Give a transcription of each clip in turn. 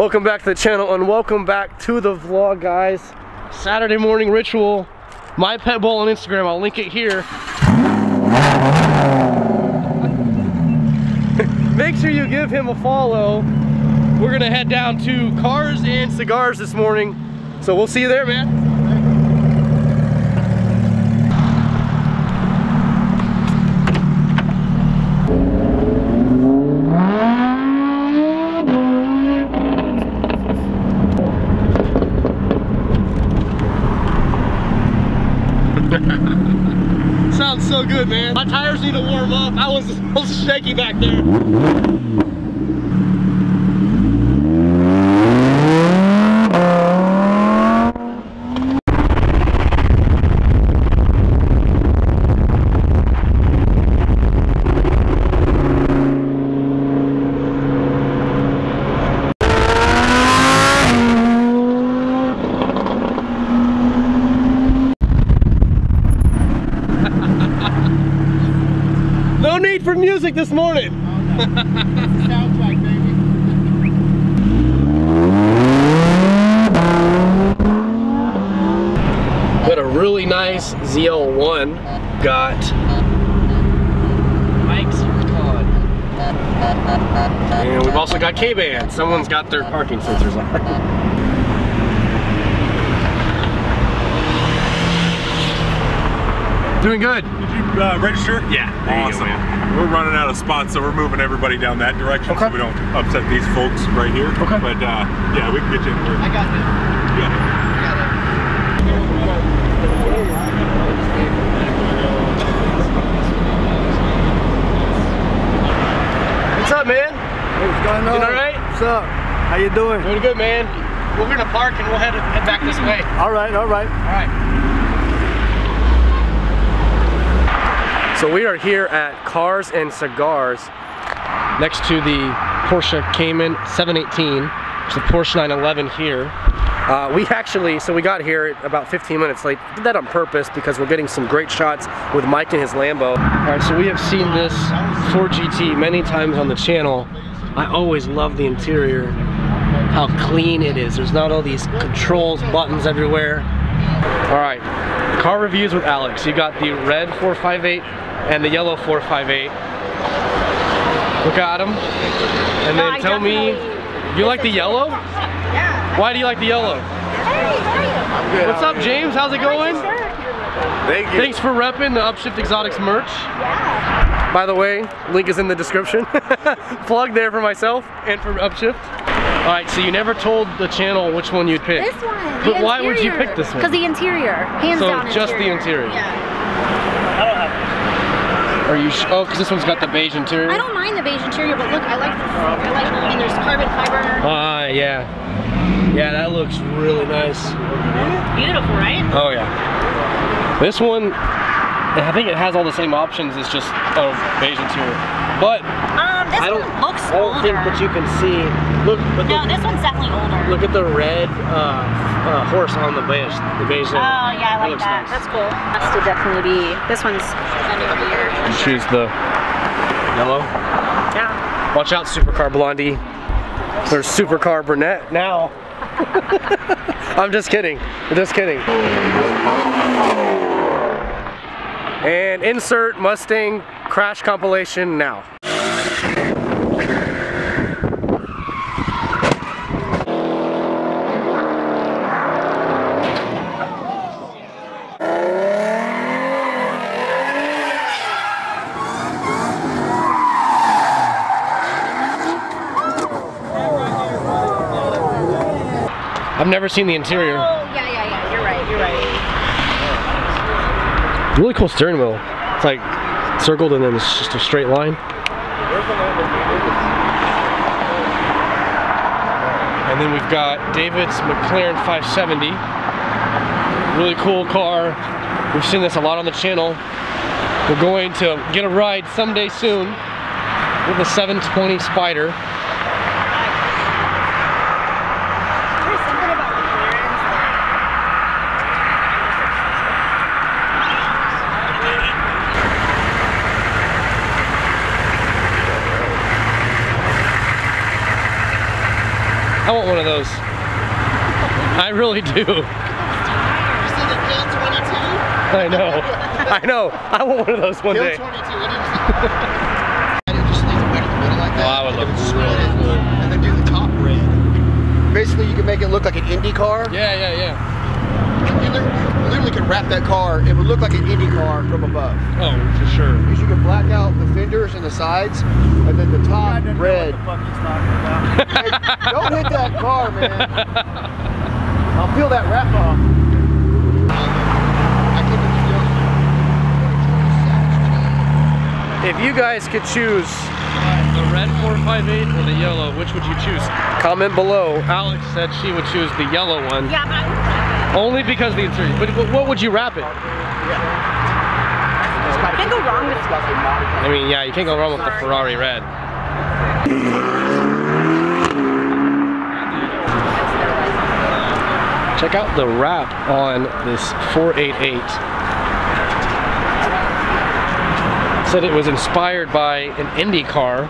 Welcome back to the channel and welcome back to the vlog, guys. Saturday morning ritual. My pet bowl on Instagram, I'll link it here. Make sure you give him a follow. We're gonna head down to Cars and Cigars this morning. So we'll see you there, man. Sounds so good, man. My tires need to warm up. I was, I was shaky back there. No need for music this morning. Soundtrack, baby. Got a really nice ZL1. Got. And we've also got K-Band. Someone's got their parking sensors on. Doing good. Did you uh, register? Yeah, there you go, awesome. We're running out of spots, so we're moving everybody down that direction Okay. so we don't upset these folks right here. Okay. But uh, yeah, we can get you in here. I got it. Yeah. What's up, man? What's going on? Doing all right? What's up? How you doing? Doing good, man. We're gonna park and we'll head, head back this way. All right, all right. All right. So we are here at Cars and Cigars next to the Porsche Cayman 718. It's the Porsche 911 here. Uh, we actually, so we got here about 15 minutes late. Did that on purpose because we're getting some great shots with Mike and his Lambo. All right, so we have seen this Ford GT many times on the channel. I always love the interior, how clean it is. There's not all these controls, buttons everywhere. All right, car reviews with Alex. You got the red 458 and the yellow 458. Look at them. And No, then I tell me, definitely- you like the yellow? Yeah. Why do you like the yellow? Hey, how are you? I'm good. What's up, James? How's it going? Thank you. Thanks for repping the Upshift Exotics merch. Yeah. By the way, link is in the description. Plug there for myself and for Upshift. All right, so you never told the channel which one you'd pick. This one. But the why would you pick this one? Because the interior, hands So down. just the interior. Yeah. Are you? Oh, because this one's got the beige interior. I don't mind the beige interior, but look, I like this. I like, and there's carbon fiber. Ah, yeah. Yeah, that looks really nice. Beautiful, right? Oh yeah. This one, I think it has all the same options. It's just a beige interior. But this I don't, one looks I don't older. think that you can see. Look, but no, look, this one's definitely older. look at the red uh, uh, horse on the beige. The beige. Oh yeah, I like looks that. nice. That's cool. Has to definitely be. This one's under the year. Choose the yellow. Yeah. Watch out, Supercar Blondie. There's Supercar Brunette now. I'm just kidding. I'm just kidding. And insert Mustang crash compilation now. I've never seen the interior. Oh yeah, yeah, yeah. You're right. You're right. Really cool steering wheel. It's like circled and then it's just a straight line. And then we've got David's McLaren 570. Really cool car. We've seen this a lot on the channel. We're going to get a ride someday soon with a 720 Spider. I want one of those. I really do. You see the Bill 22? I know. I know. I want one of those one day. 22. What did you say? And it just leaves it right in the middle like that. Oh, I would look really cool. And then do the top red. Basically, you can make it look like an Indy car. Yeah, yeah, yeah. You literally, literally could wrap that car. It would look like an Indy car from above. Oh, for sure. Because you can black out the fenders and the sides, and then the top red. What the fuck he's talking about. Hey, don't hit that car, man. I'll peel that wrap off. If you guys could choose the red 458 or the yellow, which would you choose? Comment below. Alex said she would choose the yellow one. Yeah, but I would wrap Only because of the interior. But what would you wrap it? it. Can't go wrong with I mean, yeah, you can't go wrong with the Ferrari red. Check out the wrap on this 488. Said it was inspired by an Indy car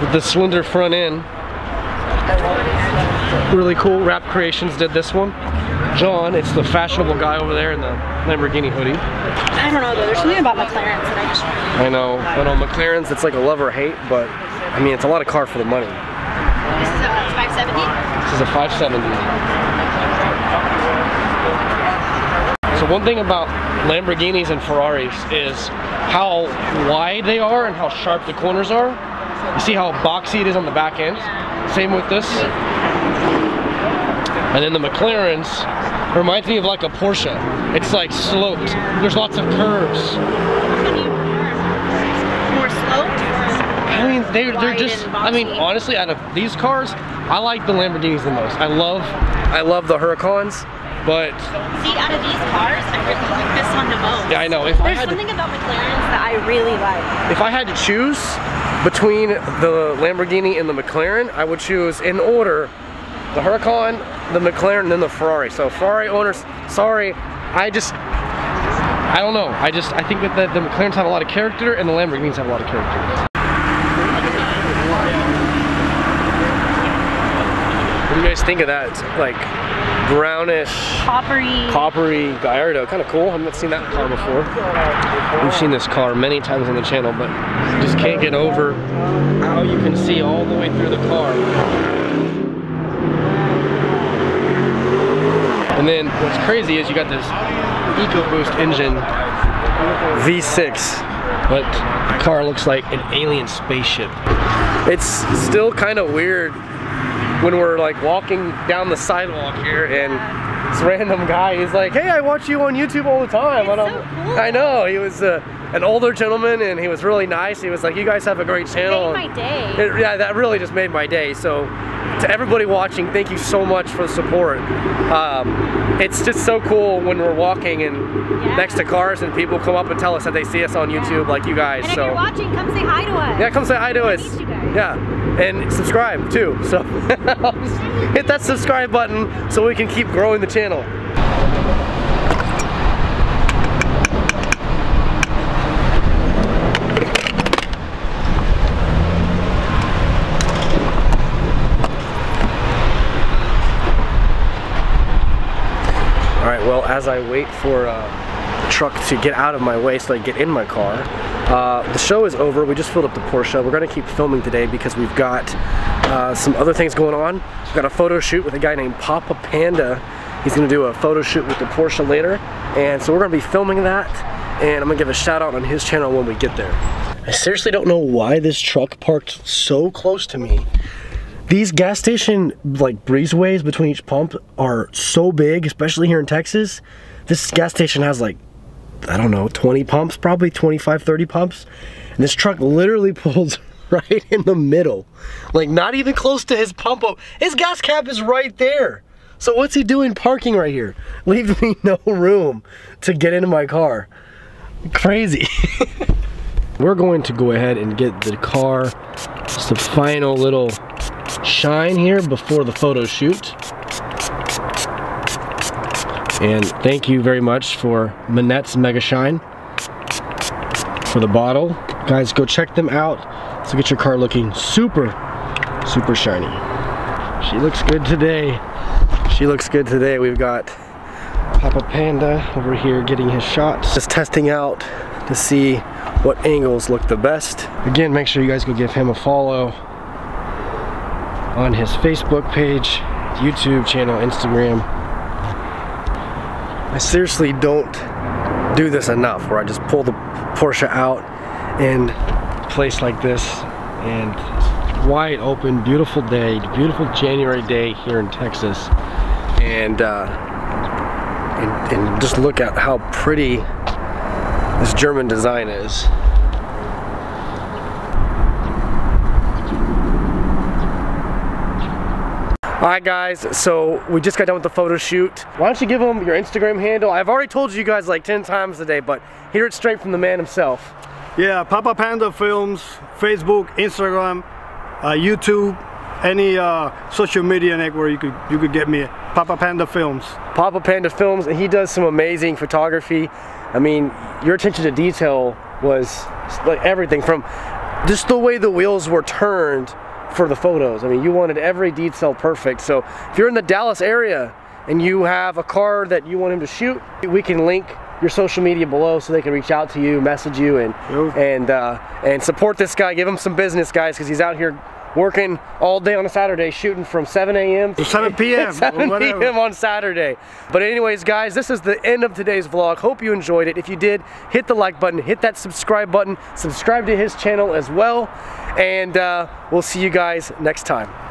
with the slender front end. Really cool. Wrap Creations did this one. John, it's the fashionable guy over there in the Lamborghini hoodie. I don't know though. There's something about McLaren's that I just I know. I know McLaren's, it's like a love or hate, but I mean, it's a lot of car for the money. This is a 570. This is a 570. So one thing about Lamborghinis and Ferraris is how wide they are and how sharp the corners are. You see how boxy it is on the back end? Same with this. And then the McLaren's reminds me of like a Porsche. It's like sloped. There's lots of curves. More sloped. I mean, they're, they're just, I mean, honestly, out of these cars, I like the Lamborghinis the most. I love, I love the Huracans, but See, out of these cars, I really like this one the most. yeah, I know. If I There's had, something about McLaren's that I really like. if I had to choose between the Lamborghini and the McLaren, I would choose in order the Huracan, the McLaren, and then the Ferrari. So Ferrari owners, sorry, I just, I don't know. I just, I think that the, the McLarens have a lot of character and the Lamborghinis have a lot of character. What do you guys think of that? Like brownish, Coppery. coppery Gallardo. Kind of cool. I've not seen that car before. We've seen this car many times on the channel, but just can't get over how you can see all the way through the car. And then what's crazy is you got this EcoBoost engine V6, but the car looks like an alien spaceship. It's still kind of weird when we're like walking down the sidewalk here and this random guy is like, hey, I watch you on YouTube all the time. It's and I'm, so cool. I know, he was uh, an older gentleman and he was really nice. He was like, you guys have a great channel. Made my day. It- yeah, that really just made my day. So to everybody watching, thank you so much for the support. Um, it's just so cool when we're walking and Yeah. next to cars and people come up and tell us that they see us on YouTube like you guys. And if so you're watching, come say hi to us. yeah, come say hi to us. to meet you guys. Yeah, and subscribe too. So hit that subscribe button so we can keep growing the channel. As I wait for uh, the truck to get out of my way so I get in my car, uh, the show is over. We just filled up the Porsche. We're gonna keep filming today because we've got uh, some other things going on. We've got a photo shoot with a guy named Papa Panda. He's gonna do a photo shoot with the Porsche later. And so we're gonna be filming that and I'm gonna give a shout out on his channel when we get there. I seriously don't know why this truck parked so close to me. These gas station like breezeways between each pump are so big, especially here in Texas. This gas station has like, I don't know, 20 pumps, probably 25, 30 pumps. And this truck literally pulls right in the middle. Like not even close to his pump. o- His gas cap is right there. So what's he doing parking right here? Leaving me no room to get into my car. Crazy. We're going to go ahead and get the car just a final little shine here before the photo shoot. And thank you very much for Manette's Mega Shine for the bottle. Guys, go check them out. So get your car looking super, super shiny. She looks good today. She looks good today. We've got Papa Panda over here getting his shots. Just testing out to see what angles look the best. Again, make sure you guys go give him a follow on his Facebook page, YouTube channel, Instagram. I seriously don't do this enough where I just pull the Porsche out in a place like this and wide open, beautiful day, beautiful January day here in Texas. And, uh, and, and just look at how pretty this German design is. Alright guys, so we just got done with the photo shoot. Why don't you give them your Instagram handle? I've already told you guys like 10 times today, but hear it straight from the man himself. Yeah, Papa Panda Films, Facebook, Instagram, uh, YouTube, any uh, social media network you could you could get me Papa Panda Films. Papa Panda Films, and he does some amazing photography. I mean, your attention to detail was like everything from just the way the wheels were turned for the photos. I mean, you wanted every detail perfect. So if you're in the Dallas area and you have a car that you want him to shoot, we can link your social media below so they can reach out to you, message you, and and uh, and support this guy. Give him some business, guys, because he's out here working all day on a Saturday, shooting from 7 a.m. To 7 p.m. 7 p.m. on Saturday. But anyways, guys, this is the end of today's vlog. Hope you enjoyed it. If you did, hit the like button, hit that subscribe button, subscribe to his channel as well, and uh, we'll see you guys next time.